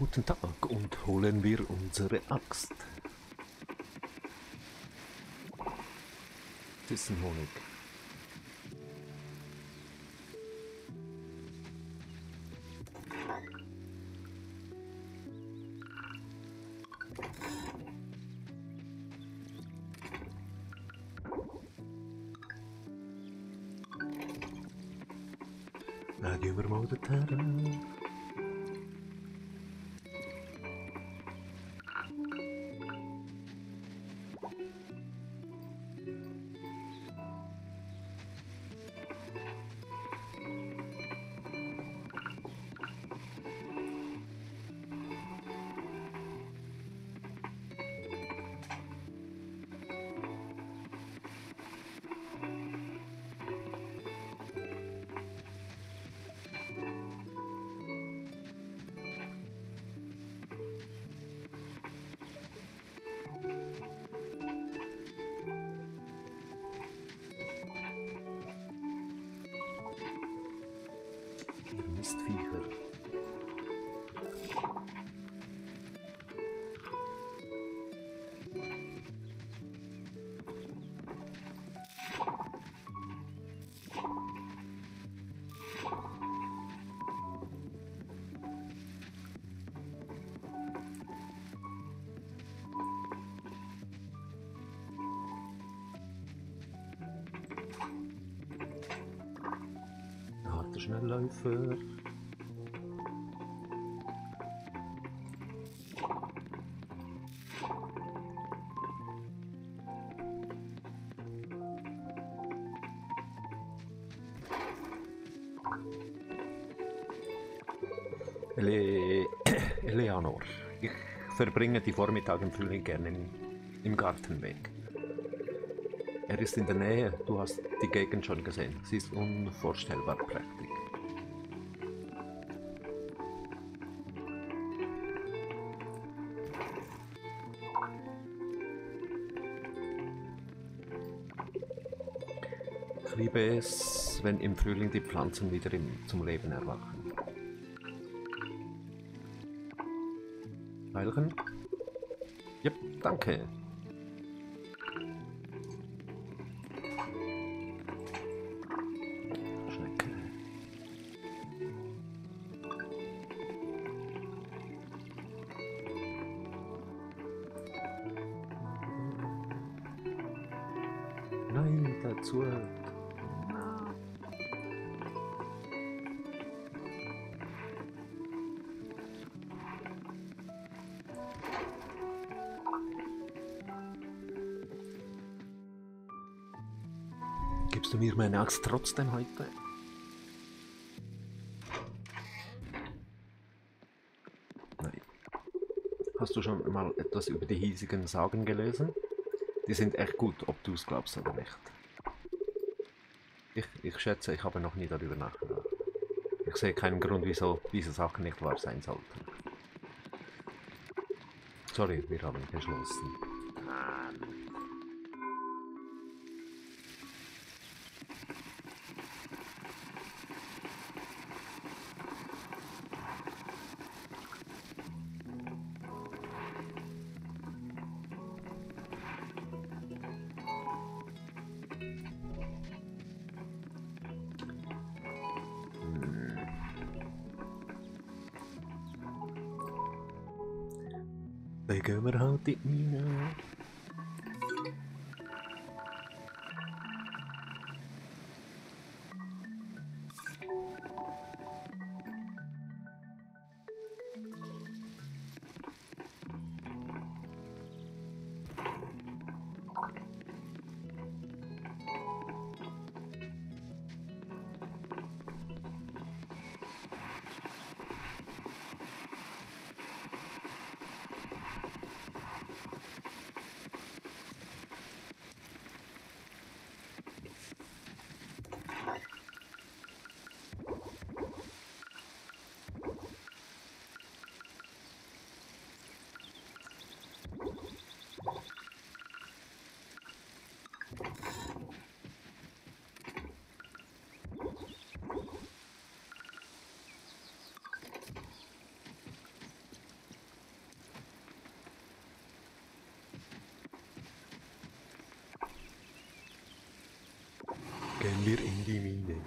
Guten Tag und holen wir unsere Axt. Tissenhonig. Nou, gehen wir. Schnellläufer. Ele Eleanor, ich verbringe die Vormittage im Frühling gerne im, im Gartenweg. Er ist in der Nähe, du hast die Gegend schon gesehen. Sie ist unvorstellbar prächtig. Liebe es, wenn im Frühling die Pflanzen wieder im, zum Leben erwachen. Weilchen? Yep, danke. Nein, dazu. Meine Axt trotzdem heute? Nein. Hast du schon mal etwas über die hiesigen Sagen gelesen? Die sind echt gut, ob du es glaubst oder nicht. Ich, ich schätze, ich habe noch nie darüber nachgedacht. Ich sehe keinen Grund, wieso diese Sachen nicht wahr sein sollten. Sorry, wir haben geschlossen. Bagaimana you know. Kendir indi miydi?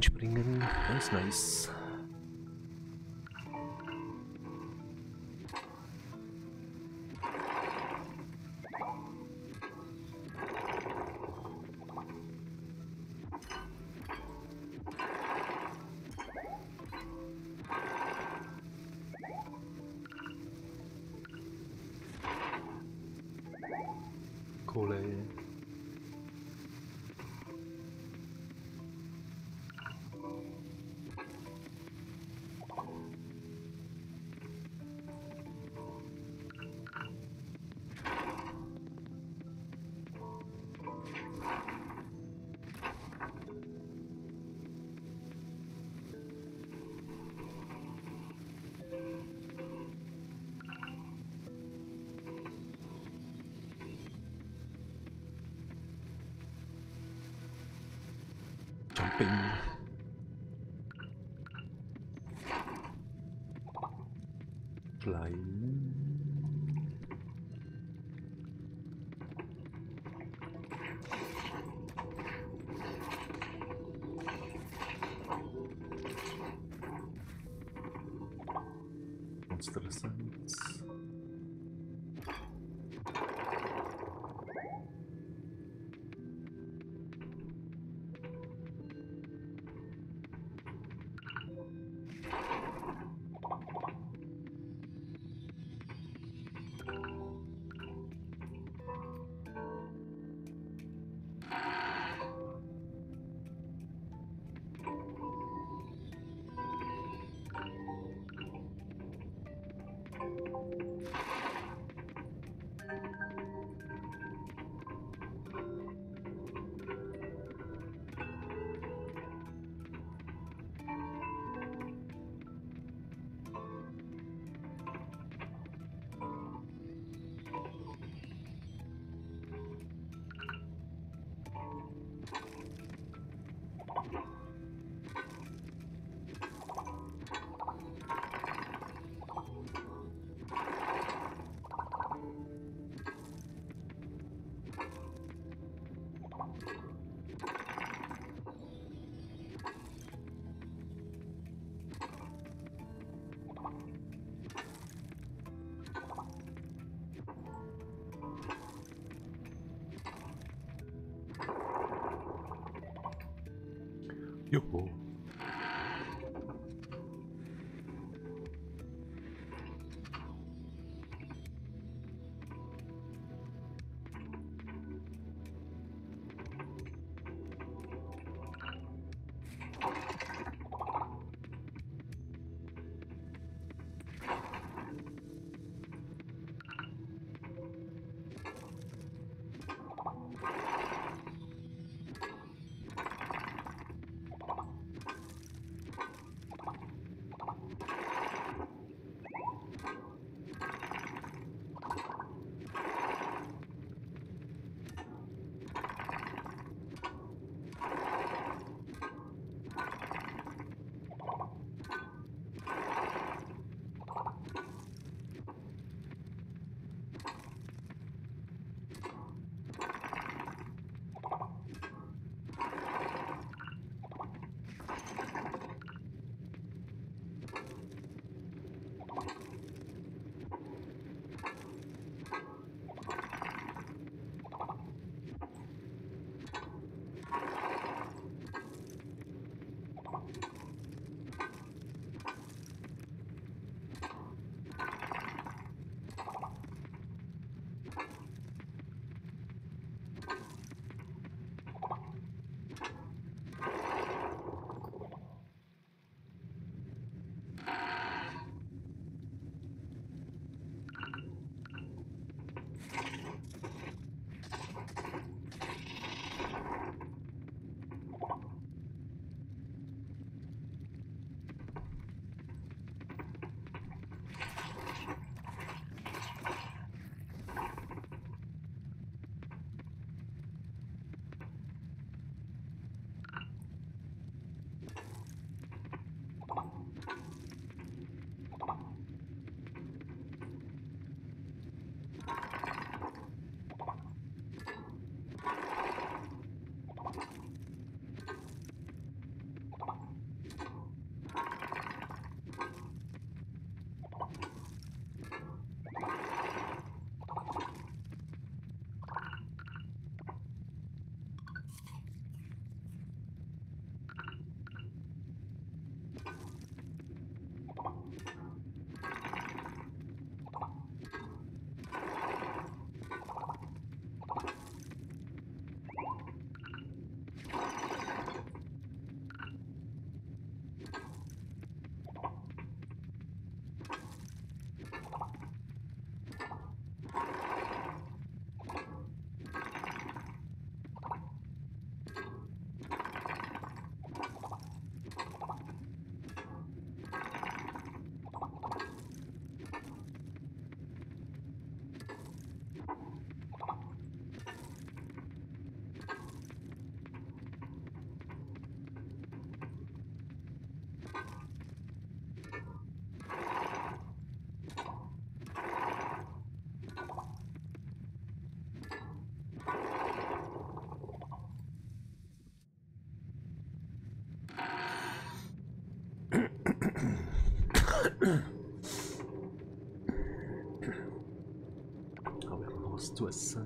20 Springen. Ganz nice. Jumping. Flying. Yo-ho. Ah ouais, on reste tout à 5.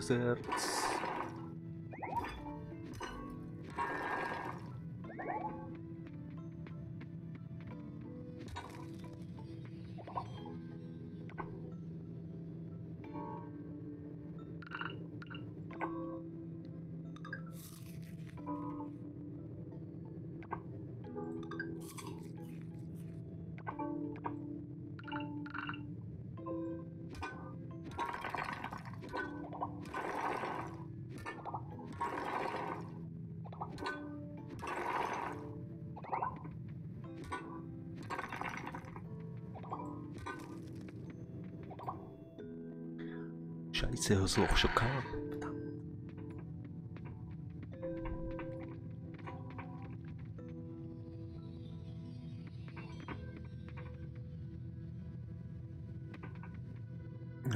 to Scheiße, hast du auch schon gehabt. Verdammt.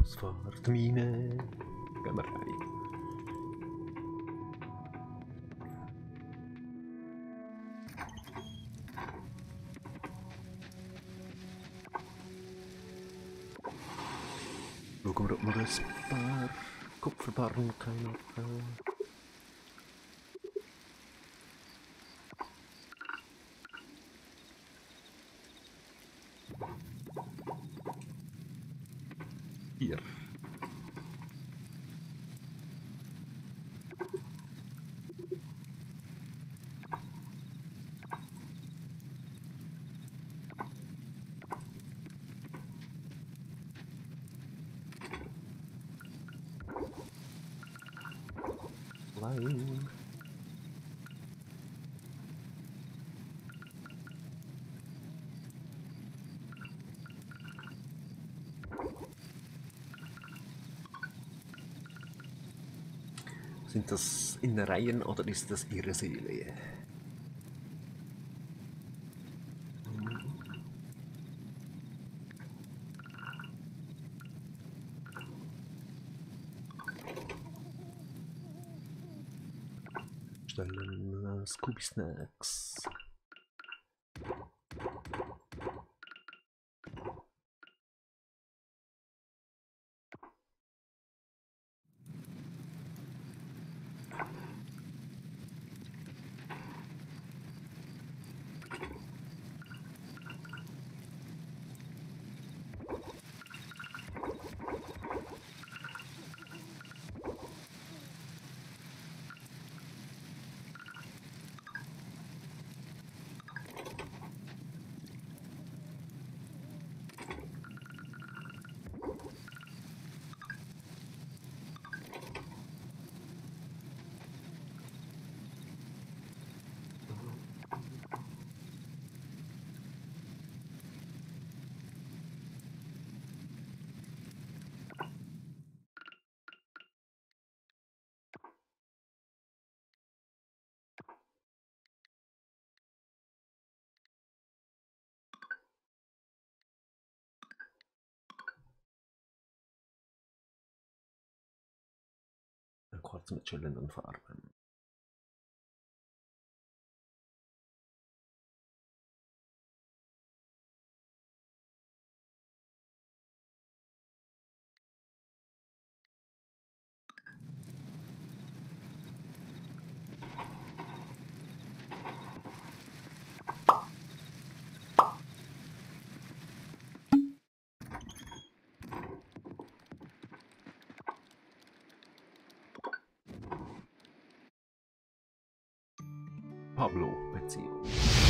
Ausfahrt Mine. Schauen wir, ob wir ein paar Kupferbarren Nein. Sind das Innereien oder ist das ihre Seele? Snacks. Quarz mit schillenden Farben. Pablo Beziehung.